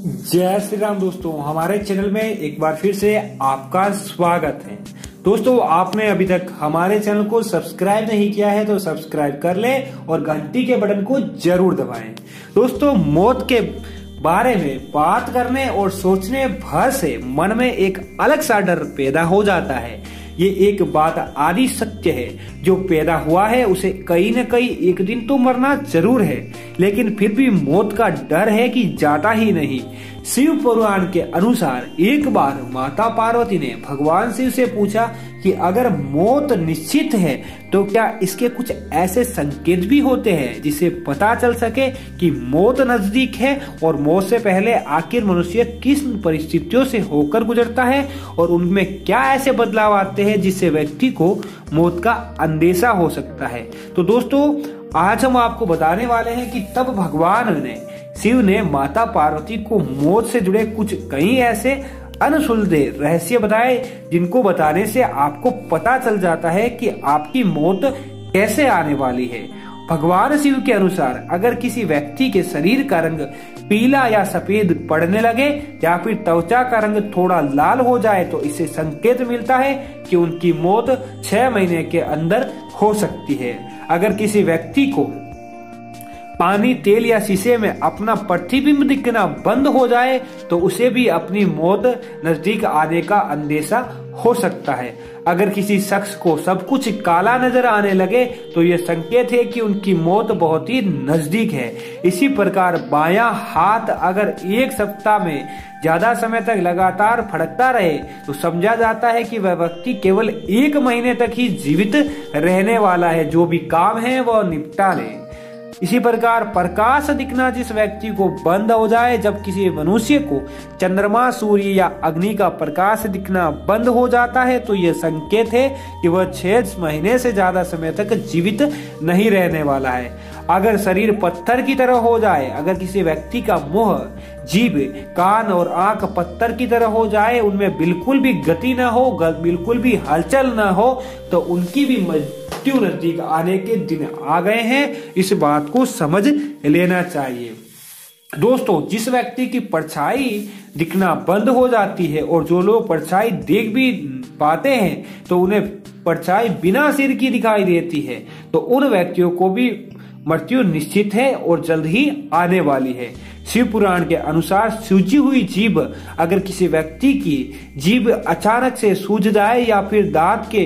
जय श्री राम दोस्तों, हमारे चैनल में एक बार फिर से आपका स्वागत है। दोस्तों, आपने अभी तक हमारे चैनल को सब्सक्राइब नहीं किया है तो सब्सक्राइब कर ले और घंटी के बटन को ज़रूर दबाएँ। दोस्तों, मौत के बारे में बात करने और सोचने भर से मन में एक अलग सा डर पैदा हो जाता है। ये एक बात आदि सत्य है। जो पैदा हुआ है, उसे कहीं न कहीं एक दिन तो मरना ज़रूर है। लेकिन फिर भी मौत का डर है कि जाता ही नहीं। शिव पुराण के अनुसार एक बार माता पार्वती ने भगवान शिव से पूछा कि अगर मौत निश्चित है तो क्या इसके कुछ ऐसे संकेत भी होते हैं जिससे पता चल सके कि मौत नज़दीक है और मौत से पहले आखिर मनुष्य किस परिस्थितियों से होकर गुजरता है और उनमें क्या ऐसे बदलाव आते हैं? जिससे व्यक्ति को मौत का अंदेशा हो सकता है। तो दोस्तों, आज हम आपको बताने वाले हैं कि तब भगवान ने, शिव ने माता पार्वती को मौत से जुड़े कुछ कई ऐसे अनसुलझे रहस्य बताए, जिनको बताने से आपको पता चल जाता है कि आपकी मौत कैसे आने वाली है। भगवान शिव के अनुसार अगर किसी व्यक्ति के शरीर का रंग पीला या सफ़ेद पड़ने लगे या फिर त्वचा का रंग थोड़ा लाल हो जाए तो इससे संकेत मिलता है कि उनकी मौत छह महीने के अंदर हो सकती है। अगर किसी व्यक्ति को पानी, तेल या शीशे में अपना प्रतिबिंब दिखना बंद हो जाए तो उसे भी अपनी मौत नज़दीक आने का अंदेशा हो सकता है। अगर किसी शख्स को सब कुछ काला नज़र आने लगे तो यह संकेत है कि उनकी मौत बहुत ही नज़दीक है। इसी प्रकार बाया हाथ अगर एक सप्ताह में ज़्यादा समय तक लगातार फड़कता रहे तो समझा जाता है कि वह व्यक्ति केवल एक महीने तक ही जीवित रहने वाला है। जो भी काम है, वह निपटा ले। इसी प्रकार प्रकाश दिखना जिस व्यक्ति को बंद हो जाए, जब किसी मनुष्य को चंद्रमा, सूर्य या अग्नि का प्रकाश दिखना बंद हो जाता है तो यह संकेत है कि वह छह महीने से ज़्यादा समय तक जीवित नहीं रहने वाला है। अगर शरीर पत्थर की तरह हो जाए, अगर किसी व्यक्ति का मुँह, जीभ, कान और आँख पत्थर की तरह हो जाए, उनमें बिल्कुल भी गति न हो बिल्कुल भी हलचल न हो तो उनकी भी मृत्यु नज़दीक आने के दिन आ गए हैं। इस बात को समझ लेना चाहिए। दोस्तों, जिस व्यक्ति की परछाई दिखना बंद हो जाती है और जो लोग परछाई देख भी पाते हैं तो उन्हें परछाई बिना सिर की दिखाई देती है। तो उन व्यक्तियों को भी मृत्यु निश्चित है और जल्द ही आने वाली है। शिव पुराण के अनुसार सूजी हुई जीभ अगर किसी व्यक्ति की जीभ अचानक से सूज जाए या फिर दांत के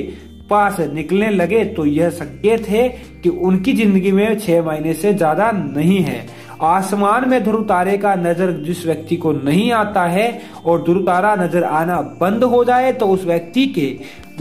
पास निकलने लगे तो यह संकेत है कि उनकी ज़िंदगी में छह महीने से ज़्यादा नहीं है। आसमान में ध्रुव तारे का नज़र जिस व्यक्ति को नहीं आता है और ध्रुव तारा नज़र आना बंद हो जाए तो उस व्यक्ति के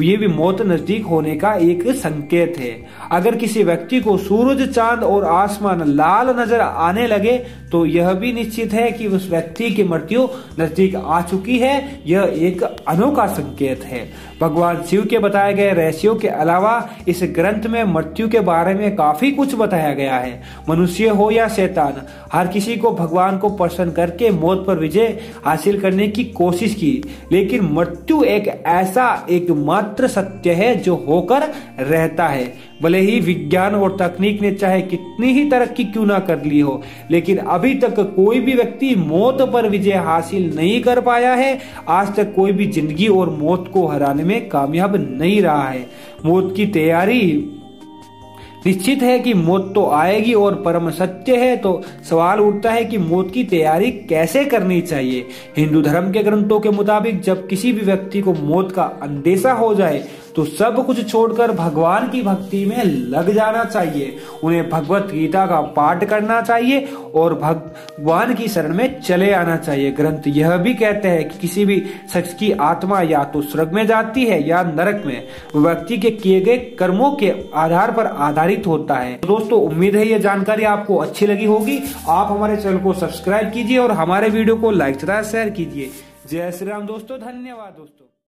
ये भी मौत नज़दीक होने का एक संकेत है। अगर किसी व्यक्ति को सूरज, चाँद और आसमान लाल नज़र आने लगे तो यह भी निश्चित है कि उस व्यक्ति की मृत्यु नज़दीक आ चुकी है। यह एक अनोखा संकेत है। भगवान शिव के बताए गए रहस्यों के अलावा इस ग्रंथ में मृत्यु के बारे में काफ़ी कुछ बताया गया है। मनुष्य हो या शैतान, हर किसी को भगवान को प्रसन्न करके मौत पर विजय हासिल करने की कोशिश की, लेकिन मृत्यु एक ऐसा एक एकमात्र सत्य है जो होकर रहता है। भले ही विज्ञान और तकनीक ने चाहे कितनी ही तरक्की क्यों ना कर ली हो, लेकिन अभी तक कोई भी व्यक्ति मौत पर विजय हासिल नहीं कर पाया है। आज तक कोई भी ज़िंदगी और मौत को हराने में कामयाब नहीं रहा है। मौत की तैयारी निश्चित है कि मौत तो आएगी और परम सत्य है तो सवाल उठता है कि मौत की तैयारी कैसे करनी चाहिए? हिंदू धर्म के ग्रंथों के मुताबिक जब किसी भी व्यक्ति को मौत का अंदेशा हो जाए तो सब कुछ छोड़कर भगवान की भक्ति में लग जाना चाहिए। उन्हें भगवत गीता का पाठ करना चाहिए और भगवान की शरण में चले आना चाहिए। ग्रंथ यह भी कहते हैं कि किसी भी शख्स की आत्मा या तो स्वर्ग में जाती है या नरक में। व्यक्ति के किए गए कर्मों के आधार पर आधारित होता है। तो दोस्तों, उम्मीद है ये जानकारी आपको अच्छी लगी होगी। आप हमारे चैनल को सब्सक्राइब कीजिए और हमारे वीडियो को लाइक तथा शेयर कीजिए। जय श्री राम दोस्तों, धन्यवाद दोस्तों।